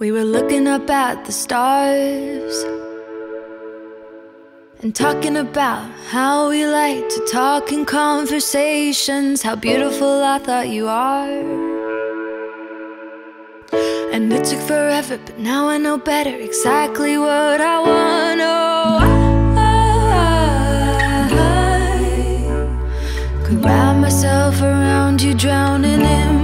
We were looking up at the stars and talking about how we like to talk in conversations, how beautiful I thought you are. And it took forever, but now I know better exactly what I want. Oh, I could wrap myself around you, drowning in.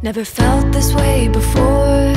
Never felt this way before.